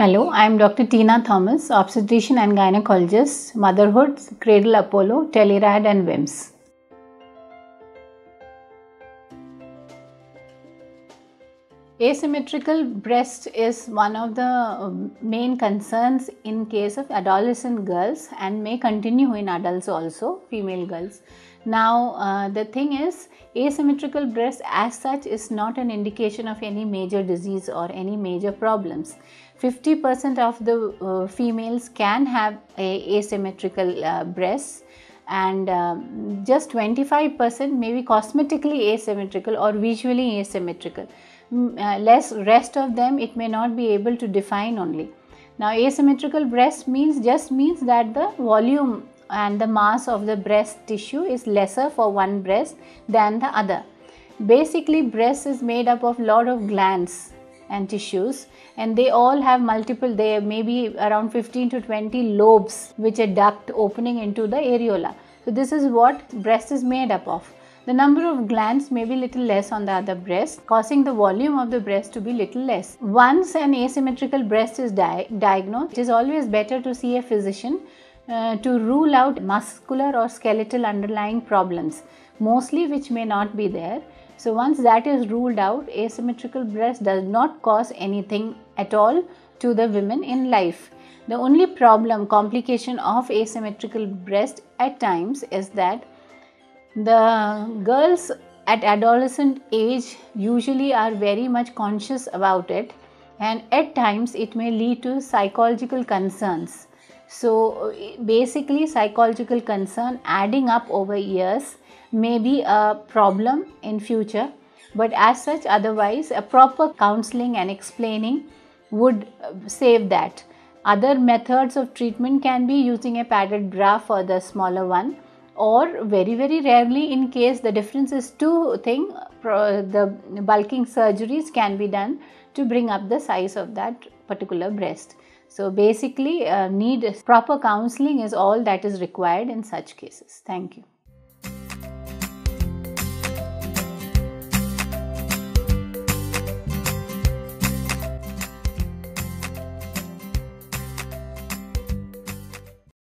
Hello, I am Dr. Teena Thomas, obstetrician and gynecologist, Motherhood, Cradle Apollo, Telerad and WIMS. Asymmetrical breast is one of the um, main concerns in case of adolescent girls and may continue in adults also, female girls. Now, uh, the thing is, asymmetrical breast as such is not an indication of any major disease or any major problems. 50% of the uh, females can have asymmetrical uh, breasts and um, just 25% may be cosmetically asymmetrical or visually asymmetrical. Uh, less rest of them it may not be able to define only. Now asymmetrical breast means just means that the volume and the mass of the breast tissue is lesser for one breast than the other. Basically breast is made up of lot of glands and tissues and they all have multiple they may be around 15 to 20 lobes which are duct opening into the areola. So this is what breast is made up of. The number of glands may be little less on the other breast, causing the volume of the breast to be little less. Once an asymmetrical breast is di diagnosed, it is always better to see a physician uh, to rule out muscular or skeletal underlying problems, mostly which may not be there. So once that is ruled out, asymmetrical breast does not cause anything at all to the women in life. The only problem, complication of asymmetrical breast at times is that the girls at adolescent age usually are very much conscious about it and at times it may lead to psychological concerns. So basically psychological concern adding up over years may be a problem in future but as such otherwise a proper counseling and explaining would uh, save that. Other methods of treatment can be using a padded bra for the smaller one or very very rarely in case the difference is too thin the bulking surgeries can be done to bring up the size of that particular breast. So basically uh, need proper counseling is all that is required in such cases. Thank you